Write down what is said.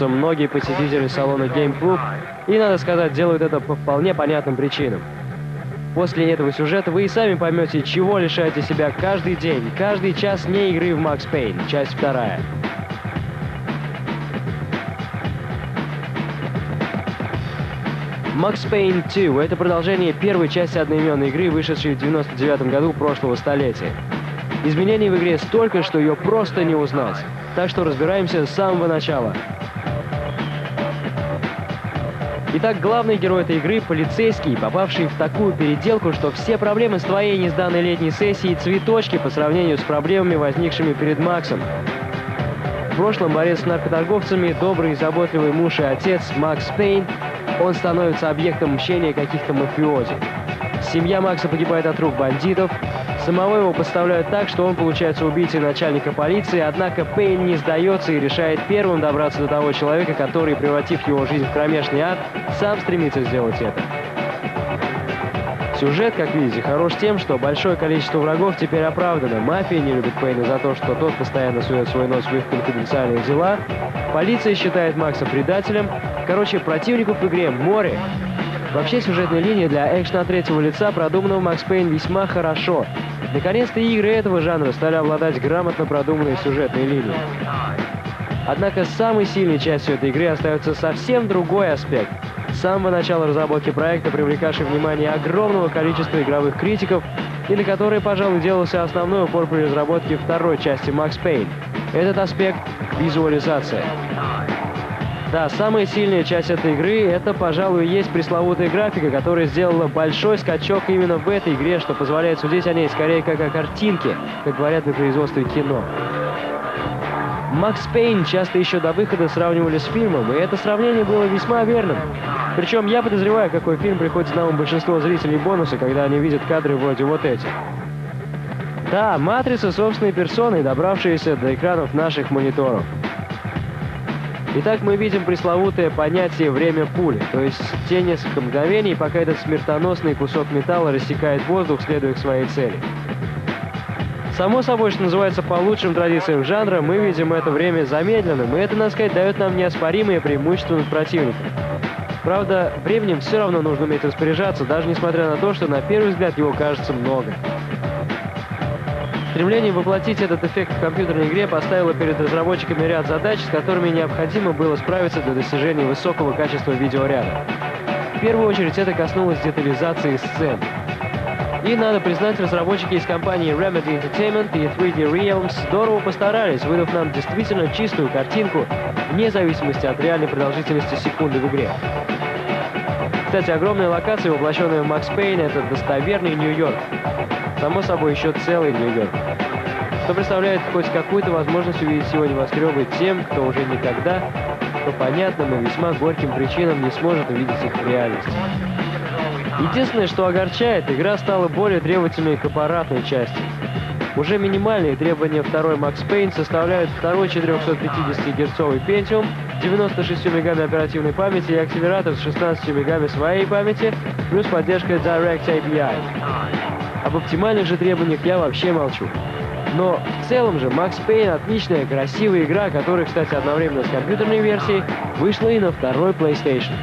Многие посетители салона Game Club и, надо сказать, делают это по вполне понятным причинам. После этого сюжета вы и сами поймете, чего лишаете себя каждый день, каждый час не игры в Max Payne, часть вторая. Max Payne 2 — это продолжение первой части одноименной игры, вышедшей в 99 году прошлого столетия. Изменений в игре столько, что ее просто не узнать. Так что разбираемся с самого начала. Итак, главный герой этой игры — полицейский, попавший в такую переделку, что все проблемы с твоей несданной летней сессией цветочки по сравнению с проблемами, возникшими перед Максом. В прошлом борец с наркоторговцами, добрый и заботливый муж и отец Макс Пейн, он становится объектом мщения каких-то мафиози. Семья Макса погибает от рук бандитов, Самого его поставляют так, что он получается убийцей начальника полиции, однако Пейн не сдается и решает первым добраться до того человека, который, превратив его жизнь в кромешный ад, сам стремится сделать это. Сюжет, как видите, хорош тем, что большое количество врагов теперь оправдано. Мафия не любит Пейна за то, что тот постоянно сует свой нос в их конфиденциальные дела. Полиция считает Макса предателем. Короче, противников в игре море. Вообще, сюжетная линия для экшена третьего лица продумана в Макс Пейн весьма хорошо. Наконец-то игры этого жанра стали обладать грамотно продуманной сюжетной линией. Однако самой сильной частью этой игры остается совсем другой аспект. С самого начала разработки проекта, привлекавший внимание огромного количества игровых критиков, и на которые, пожалуй, делался основной упор при разработке второй части Max Payne. Этот аспект — визуализация. Да, самая сильная часть этой игры — это, пожалуй, есть пресловутая графика, которая сделала большой скачок именно в этой игре, что позволяет судить о ней скорее как о картинке, как говорят на производстве кино. Макс Пейн часто еще до выхода сравнивали с фильмом, и это сравнение было весьма верным. Причем я подозреваю, какой фильм приходит на ум большинство зрителей бонуса, когда они видят кадры вроде вот этих. Да, «Матрица» собственной персоной, добравшаяся до экранов наших мониторов. Итак, мы видим пресловутое понятие «время пули», то есть те несколько мгновений, пока этот смертоносный кусок металла рассекает воздух, следуя к своей цели. Само собой, что называется, по лучшим традициям жанра, мы видим это время замедленным, и это, надо сказать, дает нам неоспоримые преимущества над противником. Правда, временем все равно нужно уметь распоряжаться, даже несмотря на то, что на первый взгляд его кажется много. Стремление воплотить этот эффект в компьютерной игре поставило перед разработчиками ряд задач, с которыми необходимо было справиться для достижения высокого качества видеоряда. В первую очередь это коснулось детализации сцен. И, надо признать, разработчики из компании Remedy Entertainment и 3D Realms здорово постарались, выдав нам действительно чистую картинку, вне зависимости от реальной продолжительности секунды в игре. Кстати, огромная локация, воплощенная в Макс Пейн, это достоверный Нью-Йорк. Само собой, еще целый Нью-Йорк. Что представляет хоть какую-то возможность увидеть его небоскребы тем, кто уже никогда, по понятным и весьма горьким причинам не сможет увидеть их в реальности. Единственное, что огорчает, игра стала более требовательной к аппаратной части. Уже минимальные требования второй Max Payne составляют второй 450 герцовый Pentium, 96 мегами оперативной памяти и акселератор с 16 мегами своей памяти, плюс поддержка Direct API. Об оптимальных же требованиях я вообще молчу. Но в целом же Max Payne отличная, красивая игра, которая, кстати, одновременно с компьютерной версией вышла и на второй PlayStation.